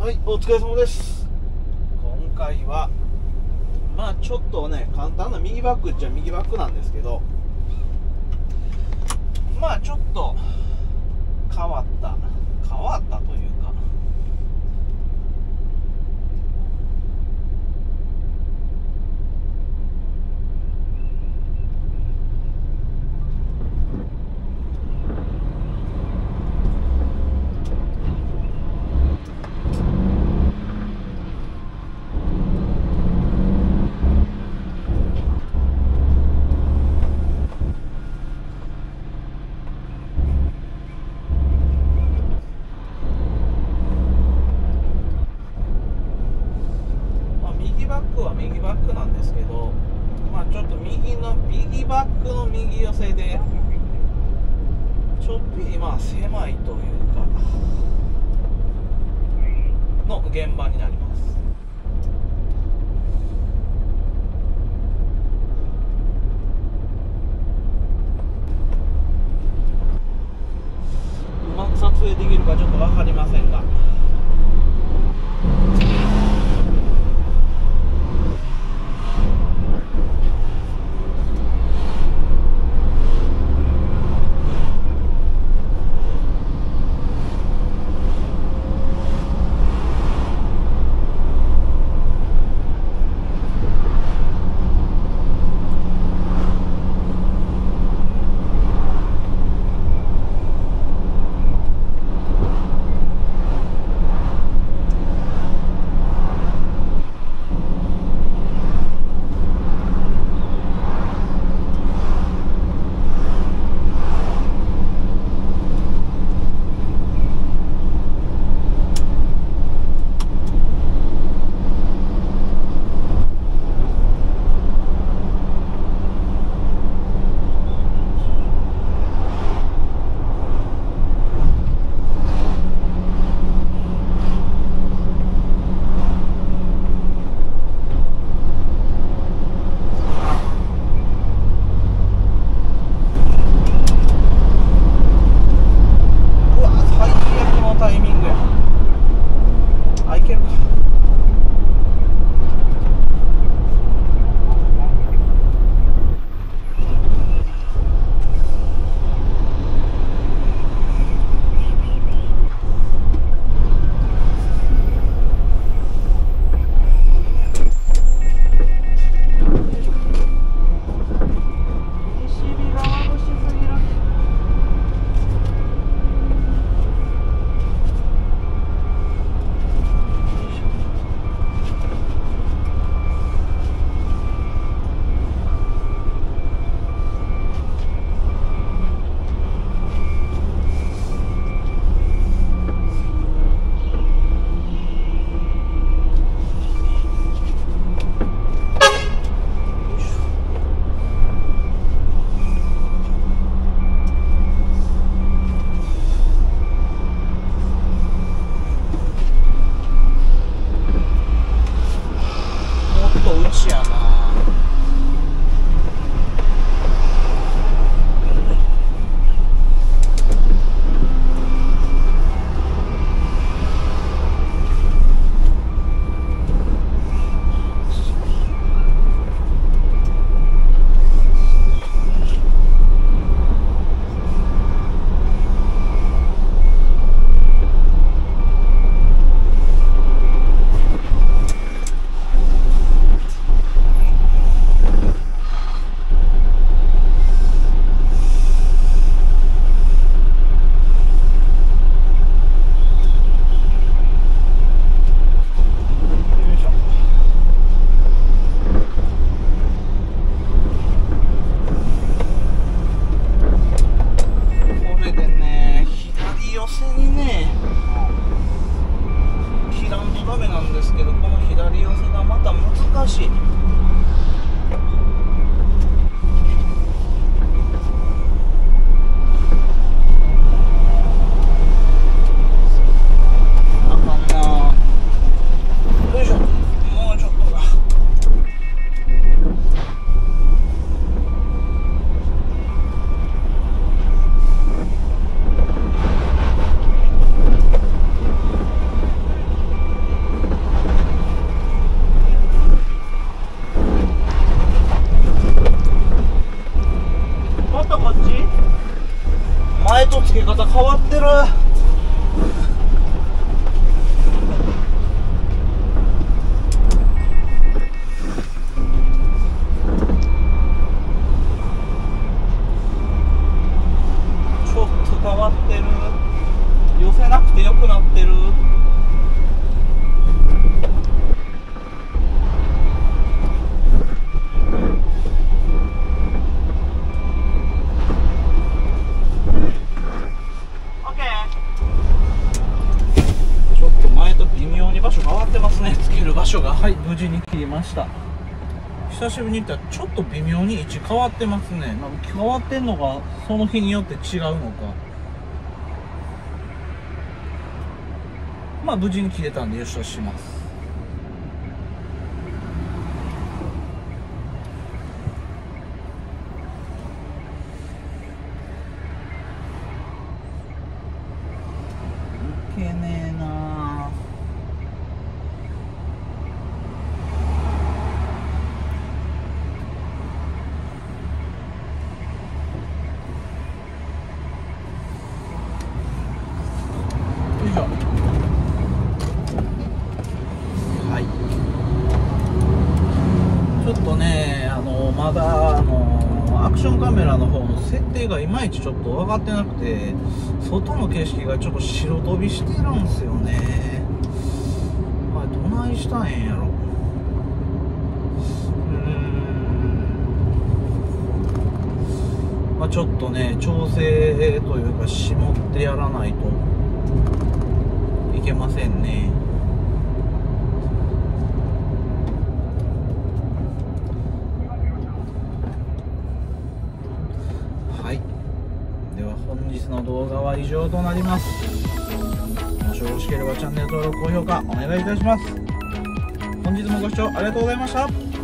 はい、お疲れ様です。今回は、まあちょっとね、簡単な右バックっちゃ右バックなんですけど、まあちょっと変わった、変わったというか、まあ、右バックは右バックなんですけど、まあ、ちょっと右の右バックのでちょっぴりまあ狭いというかの現場になります。Shane. ト付け方変わってる。ちょっと変わってる。寄せなくてよくなってるちょっと前と微妙に場所変わってますねつける場所がはい無事に切りました。久しぶりに行ったらちょっと微妙に位置変わってますね、まあ、変わってんのがその日によって違うのか。まあ無事に切れたんでよしとしますいけねえなよいしょはいちょっとねあのまだあのアクションカメラの方の設定がいまいちちょっと分かってなくて外の景色がちょっと白飛びしてるんですよね。はいどないしたんやろ。うん。まあちょっとね調整というか絞ってやらないといけませんねはいでは本日の動画は以上となります。もしよろしければチャンネル登録高評価お願いいたします。本日もご視聴ありがとうございました。